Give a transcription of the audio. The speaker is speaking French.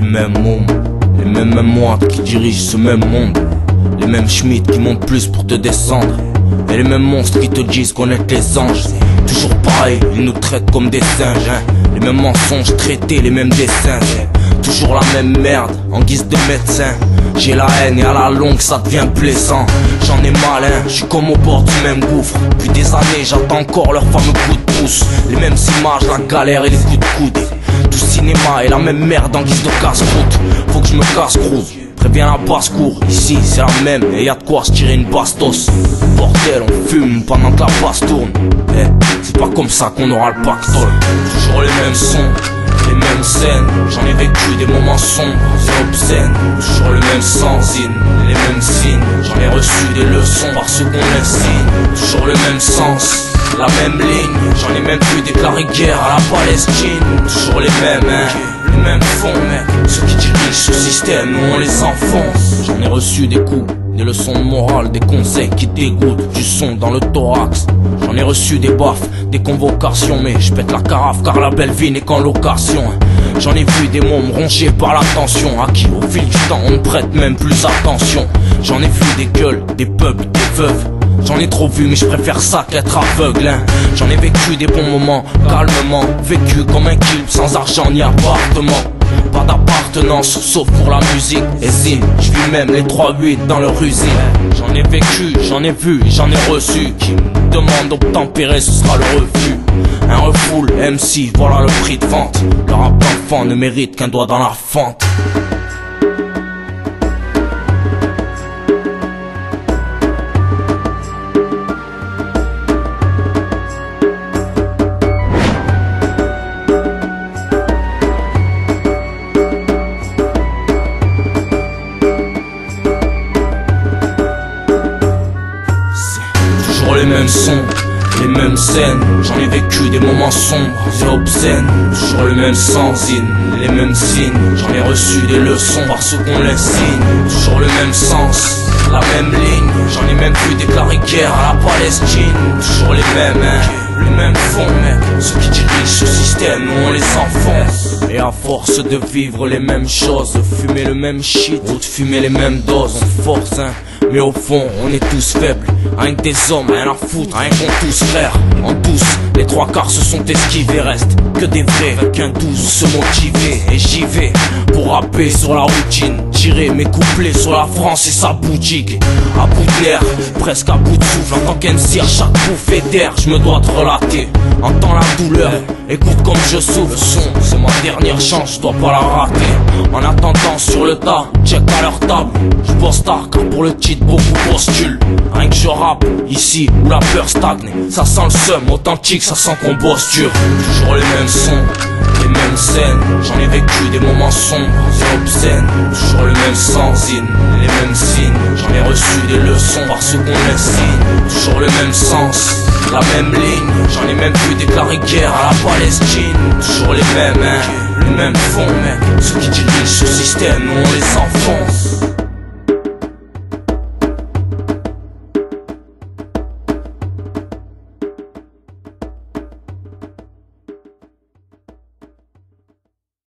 mêmes mômes, les mêmes moines qui dirigent ce même monde. Les mêmes Schmitt qui montent plus pour te descendre. Et les mêmes monstres qui te disent qu'on est les anges. Toujours pareil, ils nous traitent comme des singes. Hein. Les mêmes mensonges traités, les mêmes dessins. Toujours la même merde en guise de médecin. J'ai la haine et à la longue ça devient plaisant. J'en ai malin, je suis comme au bord du même gouffre. Depuis des années, j'attends encore leur fameux coup de pouce. Les mêmes images, la galère et les coups de coude. Tout cinéma et la même merde en guise de casse-croûte. Faut que je me casse-croûte. Préviens la basse-cour, ici c'est la même et y a de quoi se tirer une bastos. Bordel, on fume pendant que la basse tourne. Eh, c'est pas comme ça qu'on aura le pactole. Toujours les mêmes sons, les mêmes scènes. J'en ai vécu des moments sombres et obscènes. Toujours le même sensine, les mêmes signes. J'en ai reçu des leçons par ce qu'on insigne. Toujours le même sens. La même ligne, j'en ai même pu déclarer guerre à la Palestine. Toujours les mêmes, hein, les mêmes fonds, mec. Ceux qui dirigent ce système, nous on les enfonce. J'en ai reçu des coups, des leçons de morale, des conseils qui dégoûtent, du son dans le thorax. J'en ai reçu des baffes, des convocations, mais je pète la carafe car la belle vie n'est qu'en location. J'en ai vu des mômes rongés par la tension, à qui au fil du temps on ne prête même plus attention. J'en ai vu des gueules, des peuples, des veuves. J'en ai trop vu mais je préfère ça qu'être aveugle hein. J'en ai vécu des bons moments, calmement Vécu comme un kill sans argent ni appartement Pas d'appartenance sauf pour la musique. Et si je vis même les 3-8 dans leur usine. J'en ai vécu, j'en ai vu, j'en ai reçu. Qui me demande d'obtempérer ce sera le refus. Un refoule MC, voilà le prix de vente. Le rap d'enfant ne mérite qu'un doigt dans la fente mêmes sons, les mêmes scènes. J'en ai vécu des moments sombres et obscènes. Toujours le même sensine, les mêmes signes. J'en ai reçu des leçons par ce qu'on les signe. Toujours le même sens, la même ligne. J'en ai même pu déclarer guerre à la Palestine. Toujours les mêmes, hein, le même fond, mec. Ceux qui dirigent ce système, on les enfonce. Et à force de vivre les mêmes choses, fumer le même shit ou de fumer les mêmes doses, on force, hein. Mais au fond, on est tous faibles. Rien que des hommes, rien à foutre, rien qu'on tous frères. En tous, les trois quarts se sont esquivés. Reste que des vrais, qu'un douze se motiver. Et j'y vais pour rapper sur la routine. Tirer mes couplets sur la France et sa boutique. À bout de l'air, presque à bout de souffle. En tant qu'MC, à chaque bouffée d'air, je me dois te relater. Entends la douleur, écoute comme je souffle. Le son, c'est ma dernière chance, je dois pas la rater. En attendant sur le tas, check à leur table. Je tard car pour le titre beaucoup postulent. Rien que je rappe, ici où la peur stagne. Ça sent le seum, authentique, ça sent qu'on bosse dur. Toujours les mêmes sons, les mêmes scènes. J'en ai vécu des moments sombres et obscènes. Toujours le même sensine, les mêmes signes. J'en ai reçu des leçons par ce qu'on les signe. Toujours le même sens, la même ligne. J'en ai même pu déclarer guerre à la Palestine. Toujours les mêmes, hein, le même fond, mec. Ceux qui dirigent ce système, on les enfonce.